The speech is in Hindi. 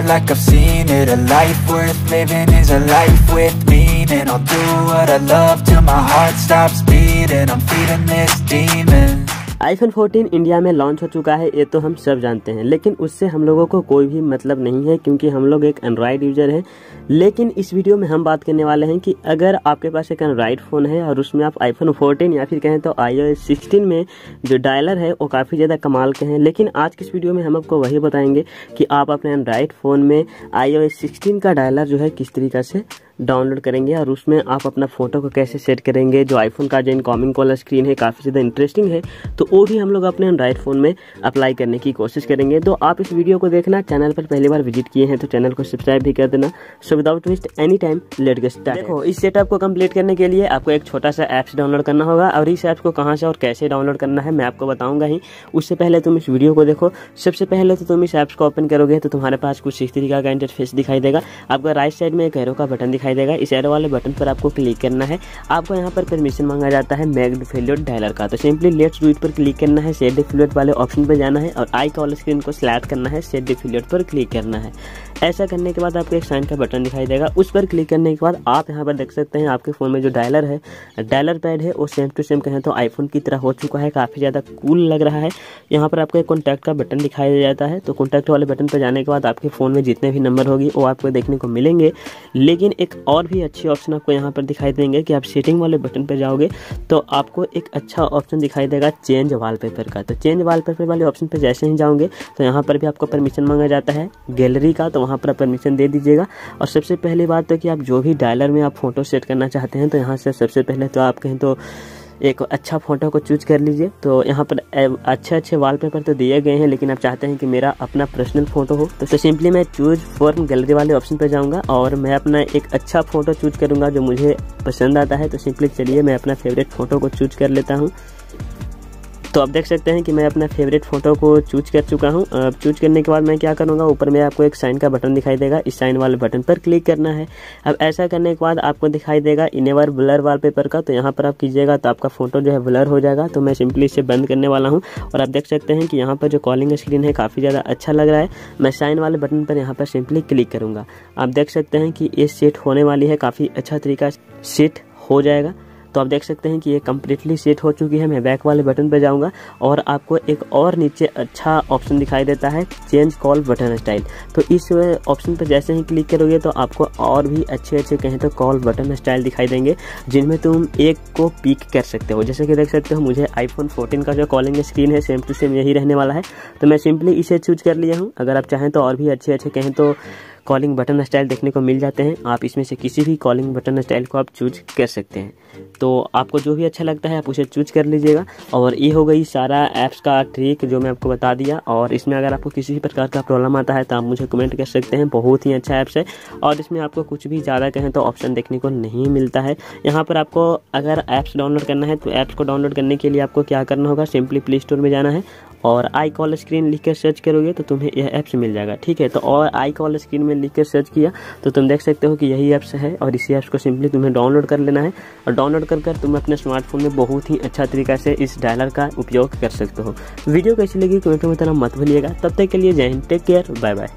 like I've seen it. A life worth living is a life with meaning. I'll do what I love till my heart stops beating. I'm feeding this demon. IPhone 14 India में लॉन्च हो चुका है, ये तो हम सब जानते हैं। लेकिन उससे हम लोगों को कोई भी मतलब नहीं है, क्योंकि हम लोग एक एंड्रॉयड यूज़र हैं। लेकिन इस वीडियो में हम बात करने वाले हैं कि अगर आपके पास एक एंड्रॉयड फ़ोन है और उसमें आप आईफोन 14 या फिर कहें तो आई ओ में जो डायलर है, वो काफ़ी ज़्यादा कमाल के हैं। लेकिन आज की इस वीडियो में हम आपको वही बताएँगे कि आप अपने एंड्रॉयड फ़ोन में आई ओ का डायलर जो है किस तरीका से डाउनलोड करेंगे और उसमें आप अपना फ़ोटो को कैसे सेट करेंगे, जो आईफोन का जो इनकॉमिंग कॉलर स्क्रीन है, काफ़ी ज़्यादा इंटरेस्टिंग है तो वो भी हम लोग अपने एंड्राइड फ़ोन में अप्लाई करने की कोशिश करेंगे। तो आप इस वीडियो को देखना चैनल पर पहली बार विज़िट किए हैं तो चैनल को सब्सक्राइब भी कर देना। So without waste any time let get start देखो, इस सेटअप को कंप्लीट करने के लिए आपको एक छोटा सा ऐप्स डाउनलोड करना होगा, और इस ऐप्स को कहाँ से और कैसे डाउनलोड करना है मैं आपको बताऊँगा ही। उससे पहले तुम इस वीडियो को देखो। सबसे पहले तो तुम इस ऐप्स को ओपन करोगे तो तुम्हारे पास कुछ इस तरीका का इंटरफेस दिखाई देगा। आपका राइट साइड में एक एरो का बटन देगा। इस एरो वाले बटन पर आपको क्लिक करना है। आपको यहाँ पर परमिशन मांगा जाता है मैग्ड फेलियर डायलर का। तो सिंपली लेट्स डू इट पर क्लिक करना है। सेट डिफिलियट वाले ऑप्शन पर जाना है और आई कॉल स्क्रीन को सिलेक्ट करना है। सेट डिफिलियट पर क्लिक करना है। ऐसा करने के बाद आपको एक साइन का बटन दिखाई देगा। उस पर क्लिक करने के बाद आप यहाँ पर देख सकते हैं, आपके फ़ोन में जो डायलर है डायलर पैड है, वो सेम टू सेम कहें तो आईफोन की तरह हो चुका है, काफ़ी ज़्यादा कूल लग रहा है। यहाँ पर आपको एक कॉन्टैक्ट का बटन दिखाई जाता है तो कॉन्टैक्ट वाले बटन पर जाने के बाद आपके फ़ोन में जितने भी नंबर होगी, वो आपको देखने को मिलेंगे। लेकिन एक और भी अच्छी ऑप्शन आपको यहाँ पर दिखाई देंगे कि आप सेटिंग वाले बटन पर जाओगे तो आपको एक अच्छा ऑप्शन दिखाई देगा चेंज वॉलपेपर का। तो चेंज वॉलपेपर वाले ऑप्शन पर जैसे ही जाओगे तो यहाँ पर भी आपको परमिशन मांगा जाता है। गैलरी का तो वहाँ पर परमिशन दे दीजिएगा। और सबसे पहली बात तो कि आप जो भी डायलर में आप फ़ोटो सेट करना चाहते हैं तो यहाँ से सबसे पहले तो आप कहें तो एक अच्छा फ़ोटो को चूज़ कर लीजिए। तो यहाँ पर अच्छे अच्छे वॉलपेपर तो दिए गए हैं, लेकिन आप चाहते हैं कि मेरा अपना पर्सनल फ़ोटो हो तो सिंपली मैं चूज़ फॉर्म गैलरी वाले ऑप्शन पर जाऊँगा और मैं अपना एक अच्छा फ़ोटो चूज़ करूँगा जो मुझे पसंद आता है। तो सिंपली चलिए मैं अपना फेवरेट फ़ोटो को चूज़ कर लेता हूँ। तो आप देख सकते हैं कि मैं अपना फेवरेट फ़ोटो को चूज़ कर चुका हूँ। अब चूज़ करने के बाद मैं क्या करूँगा, ऊपर में आपको एक साइन का बटन दिखाई देगा। इस साइन वाले बटन पर क्लिक करना है। अब ऐसा करने के बाद आपको दिखाई देगा इनेवर ब्लर वॉलपेपर का। तो यहाँ पर आप कीजिएगा तो आपका फ़ोटो जो है ब्लर हो जाएगा। तो मैं सिंपली इसे बंद करने वाला हूँ। और आप देख सकते हैं कि यहाँ पर जो कॉलिंग स्क्रीन है काफ़ी ज़्यादा अच्छा लग रहा है। मैं साइन वाले बटन पर यहाँ पर सिंपली क्लिक करूँगा। आप देख सकते हैं कि ये सेट होने वाली है। काफ़ी अच्छा तरीका सेट हो जाएगा। तो आप देख सकते हैं कि ये कम्प्लीटली सेट हो चुकी है। मैं बैक वाले बटन पर जाऊँगा और आपको एक और नीचे अच्छा ऑप्शन दिखाई देता है चेंज कॉल बटन स्टाइल तो इस ऑप्शन पर जैसे ही क्लिक करोगे तो आपको और भी अच्छे अच्छे कहें तो कॉल बटन स्टाइल दिखाई देंगे, जिनमें तुम एक को पिक कर सकते हो। जैसे कि देख सकते हो, मुझे आईफोन 14 का जो कॉलिंग स्क्रीन है सेम टू सेम यही रहने वाला है। तो मैं सिंपली इसे चूज़ कर लिया हूँ। अगर आप चाहें तो और भी अच्छे अच्छे कहें तो कॉलिंग बटन स्टाइल देखने को मिल जाते हैं। आप इसमें से किसी भी कॉलिंग बटन स्टाइल को आप चूज़ कर सकते हैं। तो आपको जो भी अच्छा लगता है, आप उसे चूज़ कर लीजिएगा। और ये हो गई सारा ऐप्स का ट्रिक जो मैं आपको बता दिया। और इसमें अगर आपको किसी भी प्रकार का प्रॉब्लम आता है तो आप मुझे कमेंट कर सकते हैं। बहुत ही अच्छा ऐप्स है। और इसमें आपको कुछ भी ज़्यादा कहें तो ऑप्शन देखने को नहीं मिलता है। यहाँ पर आपको अगर ऐप्स डाउनलोड करना है तो ऐप्स को डाउनलोड करने के लिए आपको क्या करना होगा, सिंपली प्ले स्टोर में जाना है। और आई कॉल स्क्रीन लिख कर सर्च करोगे तो तुम्हें यह ऐप्स मिल जाएगा, ठीक है? तो और आई कॉल स्क्रीन में लिख कर सर्च किया तो तुम देख सकते हो कि यही ऐप्स है और इसी ऐप्स को सिंपली तुम्हें डाउनलोड कर लेना है। और डाउनलोड कर कर तुम अपने स्मार्टफ़ोन में बहुत ही अच्छा तरीका से इस डायलर का उपयोग कर सकते हो। वीडियो कैसी लगी कमेंट में तरह मत भूलिएगा। तब तक के लिए Jai Hind take care bye bye